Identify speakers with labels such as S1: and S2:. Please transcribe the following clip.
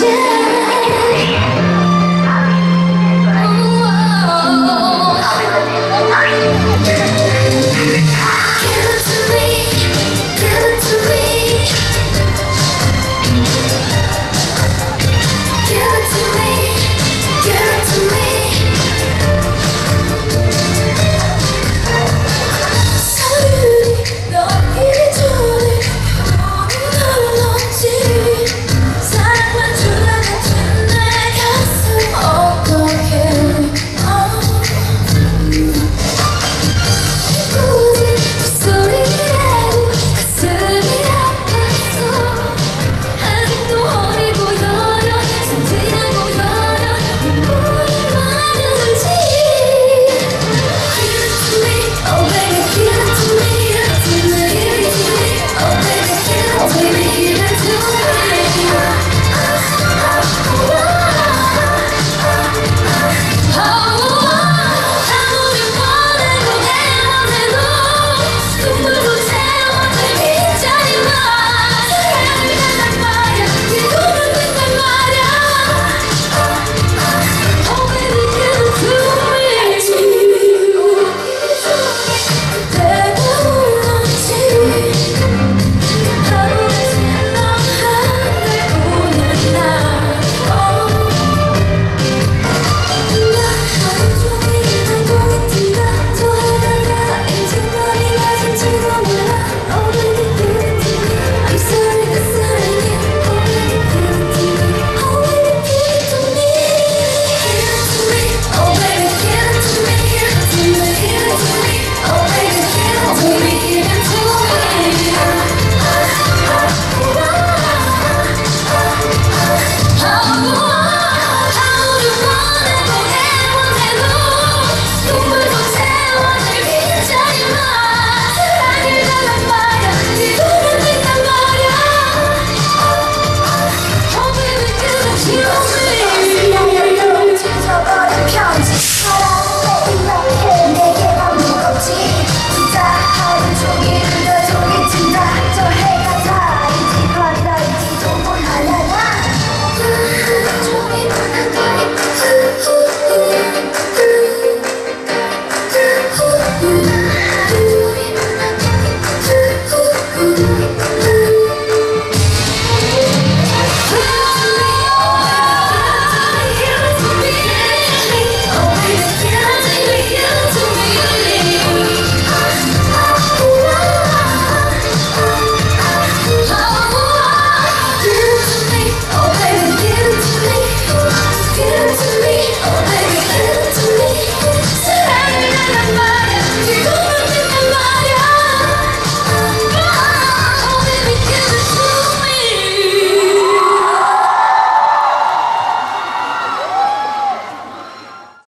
S1: Yeah.